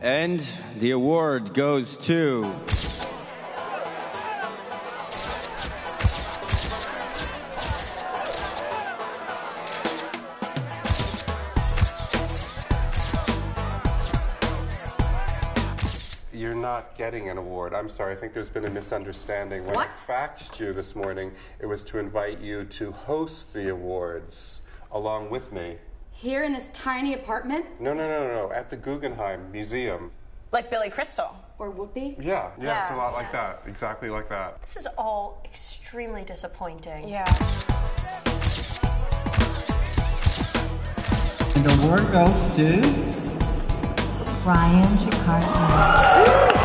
And the award goes to. You're not getting an award. I'm sorry. I think there's been a misunderstanding. When What? I faxed you this morning, it was to invite you to host the awards along with me. Here in this tiny apartment? No, no, no, no, no. At the Guggenheim Museum. Like Billy Crystal. Or Whoopi? Yeah, yeah, it's a Yeah. lot like that. Exactly like that. This is all extremely disappointing. Yeah. And the award goes to Brian Chicardi.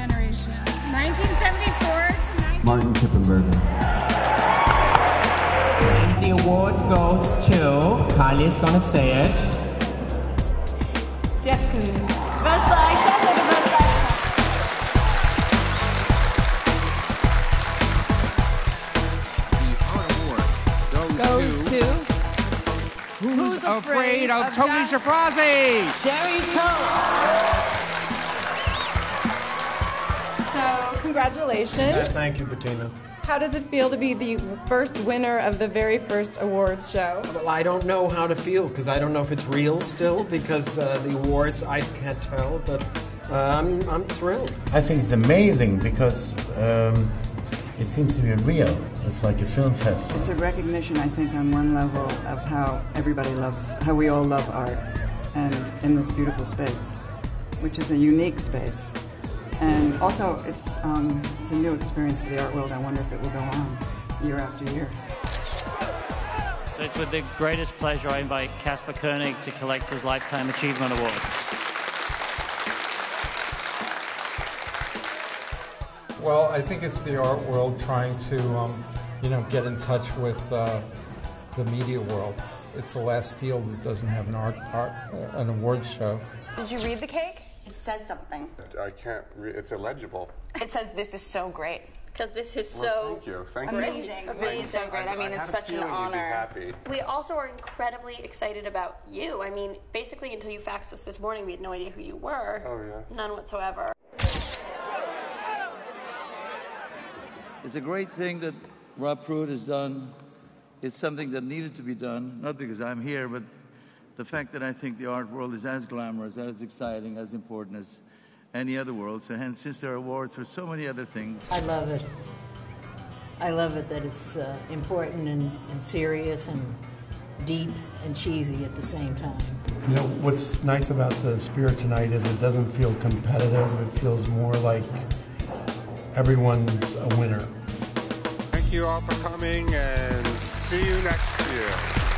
Generation, 1974 to 19. Martin Kippenberger. And the award goes to, Kylie's gonna say it, Jeff Koons. Versailles, Château de Versailles. the award goes, Goes to, to Who's, afraid, of, Tony Jack- Shafrazi? Jerry Saltz. So, congratulations. Thank you, Bettina. How does it feel to be the first winner of the very first awards show? Well, I don't know how to feel because I don't know if it's real still because uh, the awards I can't tell, but uh, I'm, I'm thrilled. I think it's amazing because um, it seems to be real. It's like a film festival. It's a recognition, I think, on one level of how everybody loves, how we all love art, and in this beautiful space, which is a unique space. And also, it's um, it's a new experience for the art world. I wonder if it will go on year after year. So it's with the greatest pleasure I invite Kasper König to collect his Lifetime Achievement Award. Well, I think it's the art world trying to, um, you know, get in touch with uh, the media world. It's the last field that doesn't have an art, art uh, an award show. Did you read the cake? It says something. I can't. Re- it's illegible. It says this is so great. Because this is Well, so thank you. Thank you. amazing. This is so great. I mean, had it's such an feeling you'd be honor. happy. We also are incredibly excited about you. I mean, basically, until you faxed us this morning, we had no idea who you were. Oh yeah. None whatsoever. It's a great thing that Rob Pruitt has done. It's something that needed to be done, not because I'm here, but the fact that I think the art world is as glamorous, as exciting, as important as any other world. So, hence, since there are awards for so many other things, I love it. I love it that it's uh, important and, and serious and deep and cheesy at the same time. You know, what's nice about the spirit tonight is it doesn't feel competitive. It feels more like everyone's a winner. Thank you all for coming, and see you next year.